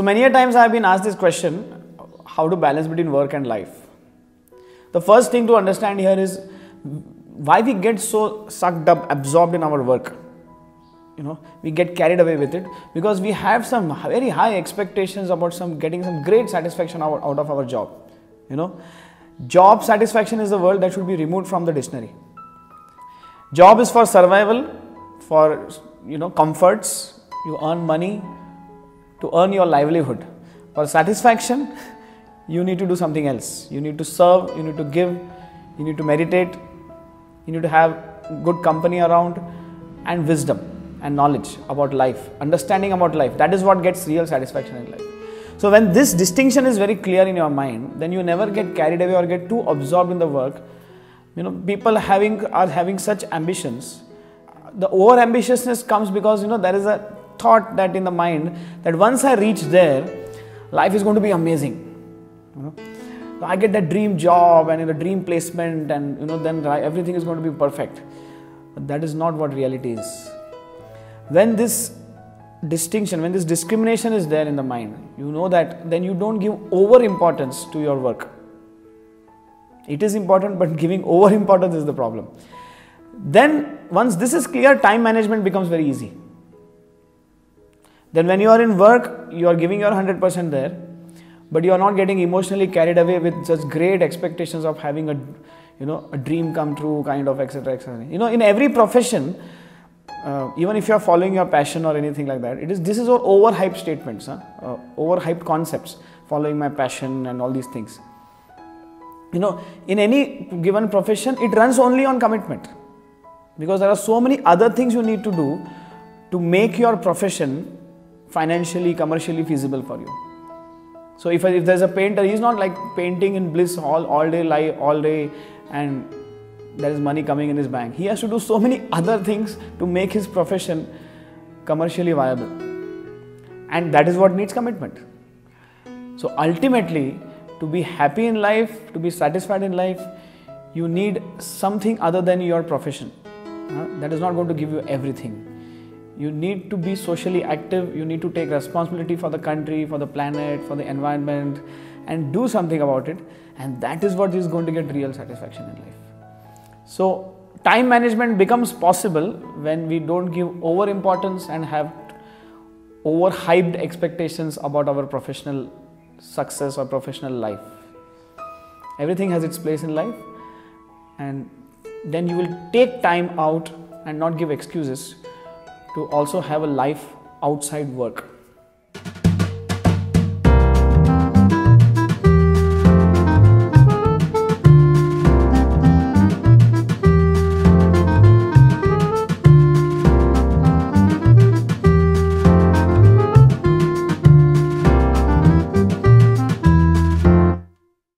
So many a times I have been asked this question how to balance between work and life. The first thing to understand here is why we get so sucked up, absorbed in our work. You know, we get carried away with it because we have some very high expectations about some getting some great satisfaction out, out of our job. You know, job satisfaction is the word that should be removed from the dictionary. Job is for survival, for you know comforts. You earn money to earn your livelihood. For satisfaction, you need to do something else. You need to serve. You need to give. You need to meditate. You need to have good company around and wisdom and knowledge about life, understanding about life. That is what gets real satisfaction in life. So when this distinction is very clear in your mind, then you never get carried away or get too absorbed in the work. You know, people having are having such ambitions. The over ambitiousness comes because you know there is a thought that in the mind that once I reach there, life is going to be amazing. You know? So I get that dream job and in the dream placement, and you know then everything is going to be perfect. But that is not what reality is. When this distinction, when this discrimination is there in the mind, you know that then you don't give over importance to your work. It is important, but giving over importance is the problem. Then, once this is clear, time management becomes very easy. Then, when you are in work, you are giving your 100% there, but you are not getting emotionally carried away with such great expectations of having a you know a dream come true kind of etc etc you know in every profession uh, even if you are following your passion or anything like that, it is this is all overhyped statements, huh? uh, overhyped concepts. Following my passion and all these things. You know, in any given profession, it runs only on commitment, because there are so many other things you need to do to make your profession financially, commercially feasible for you. So if, if there's a painter, he's not like painting in bliss all all day, life all day, and there is money coming in his bank. He has to do so many other things to make his profession commercially viable. And that is what needs commitment. So ultimately, to be happy in life, to be satisfied in life, you need something other than your profession. Uh, that is not going to give you everything. You need to be socially active, you need to take responsibility for the country, for the planet, for the environment, and do something about it. And that is what is going to get real satisfaction in life. So, time management becomes possible when we don't give over importance and have over hyped expectations about our professional success or professional life. Everything has its place in life, and then you will take time out and not give excuses to also have a life outside work.